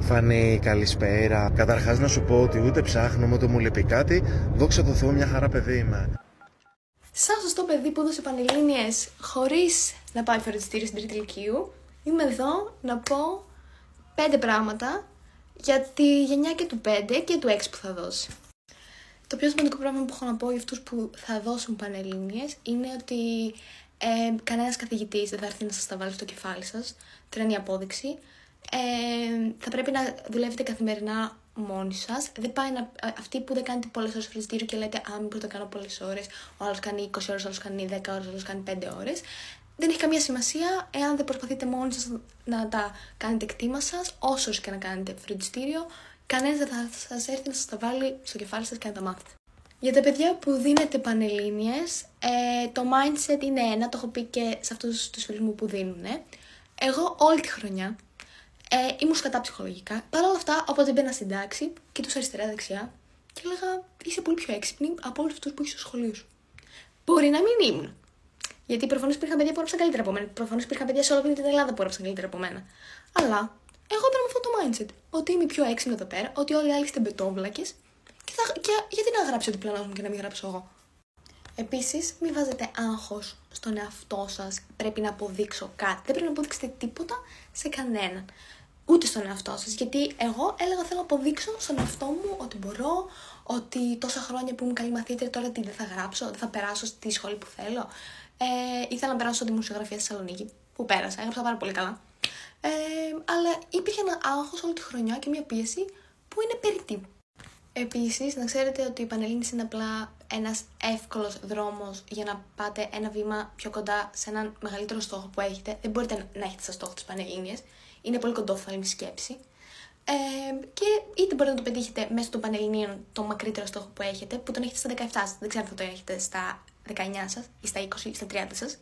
Φανή, καλησπέρα. Καταρχάς να σου πω ότι ούτε ψάχνω ούτε μου λείπει κάτι. Δόξα τω Θεώ, μια χαρά παιδί είμαι. Σαν σωστό παιδί που έδωσε πανελλήνιες χωρίς να πάει φροντιστήριο στην τρίτη ηλικίου, είμαι εδώ να πω πέντε πράγματα για τη γενιά και του 5 και του 6 που θα δώσει. Το πιο σημαντικό πράγμα που έχω να πω για αυτούς που θα δώσουν πανελλήνιες είναι ότι ε, κανένας καθηγητής δεν θα έρθει να σας τα βάλει στο κεφάλι σας, τρένει απόδειξη. Ε, θα πρέπει να δουλεύετε καθημερινά μόνοι σας. Δεν πάει να. Αυτοί που δεν κάνετε πολλές ώρες φροντιστήριο και λέτε Α, μήπως το κάνω πολλές ώρες. Ο άλλος κάνει 20 ώρες, ο άλλος κάνει 10 ώρες, ο άλλος κάνει 5 ώρες. Δεν έχει καμία σημασία εάν δεν προσπαθείτε μόνοι σας να τα κάνετε κτήμα σας, όσο και να κάνετε φροντιστήριο. Κανένας δεν θα σας έρθει να σας τα βάλει στο κεφάλι σας και να τα μάθετε. Για τα παιδιά που δίνετε πανελλήνιες, ε, το mindset είναι ένα, το έχω πει και σε αυτούς τους φίλους μου που δίνουν. Εγώ όλη τη χρονιά ε, ήμουν σκατά ψυχολογικά. Παρ' όλα αυτά, όποτε μπαίνα στην τάξη, κοιτούσα αριστερά-δεξιά και έλεγα Είσαι πολύ πιο έξυπνη από όλους αυτούς που είσαι στο σχολείο σου. Μπορεί να μην ήμουν. Γιατί προφανώς υπήρχαν παιδιά που έγραψαν καλύτερα από μένα. Προφανώς υπήρχαν παιδιά σε όλη την Ελλάδα που έγραψαν καλύτερα από μένα. Αλλά εγώ έπαιρνα με αυτό το mindset. Ότι είμαι πιο έξυπνη εδώ πέρα, ότι όλοι οι άλλοι είστε μπετόβλακες. Και, θα, και γιατί να γράψει ο διπλανό μου και να μην γράψω εγώ. Επίσης, μην βάζετε άγχος στον εαυτό σας. Πρέπει να αποδείξω κάτι. Δεν πρέπει να αποδείξετε τίποτα σε κανέναν ούτε στον εαυτό σας. Γιατί εγώ έλεγα θέλω να αποδείξω στον εαυτό μου ότι μπορώ, ότι τόσα χρόνια που ήμουν καλή μαθήτρια τώρα τι δεν θα γράψω, δεν θα περάσω στη σχολή που θέλω. Ε, ήθελα να περάσω δημοσιογραφία στη Θεσσαλονίκη, που πέρασα, έγραψα πάρα πολύ καλά. Ε, αλλά υπήρχε ένα άγχος όλη τη χρονιά και μια πίεση που είναι περιττή. Επίσης, να ξέρετε ότι η Πανελλήνιση είναι απλά ένας εύκολος δρόμος για να πάτε ένα βήμα πιο κοντά σε έναν μεγαλύτερο στόχο που έχετε. Δεν μπορείτε να έχετε σαν στόχο της Πανελλήνιας είναι πολύ κοντόφθαλμη σκέψη. Ε, και είτε μπορείτε να το πετύχετε μέσω των Πανελληνίων το μακρύτερο στόχο που έχετε, που τον έχετε στα 17 σας, δεν ξέρω αν θα το έχετε στα 19 σας ή στα 20 ή στα 30 σας,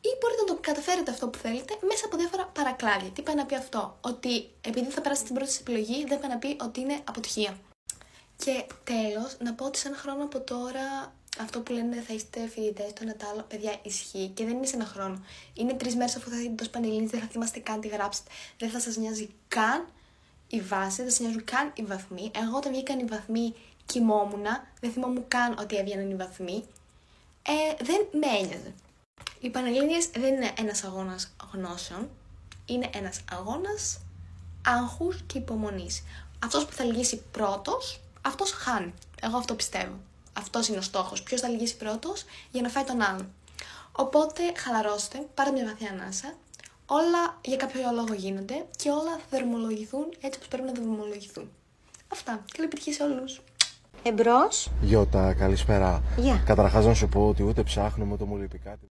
ή μπορείτε να το καταφέρετε αυτό που θέλετε μέσα από διάφορα παρακλάδια. Τι πάει να πει αυτό, ότι επειδή θα περάσετε την πρώτη σας επιλογή, δεν πάει να πει ότι είναι αποτυχία. Και τέλος, να πω ότι σε ένα χρόνο από τώρα αυτό που λένε θα είστε φοιτητές το ένα το άλλο, παιδιά, ισχύει και δεν είναι σε ένα χρόνο. Είναι τρεις μέρες αφού θα δείτε το Πανελλήνη, δεν θα θυμάστε καν τι γράψετε. Δεν θα σας νοιάζει καν η βάση, δεν σας νοιάζουν καν οι βαθμοί. Εγώ όταν βγήκαν οι βαθμοί κοιμόμουν, δεν θυμόμουν καν ότι έβγαιναν οι βαθμοί. Ε, δεν με ένοιαζε. Οι Πανελλήνιες δεν είναι ένας αγώνας γνώσεων, είναι ένας αγώνας άγχους και υπομονής. Αυτός που θα λυγίσει πρώτος, αυτός χάνει. Εγώ αυτό πιστεύω. Αυτός είναι ο στόχος. Ποιος θα λυγίσει πρώτος; Για να φάει τον άλλον. Οπότε χαλαρώστε, πάρε μια βαθιά ανάσα. Όλα για κάποιο λόγο γίνονται και όλα θα δρομολογηθούν έτσι όπως πρέπει να δρομολογηθούν. Αυτά. Καλή επιτυχία σε όλους. Εμπρός. Γιώτα, καλησπέρα. Γεια. Καταρχάς να σου πω ότι ούτε ψάχνουμε ούτε μου λείπει κάτι.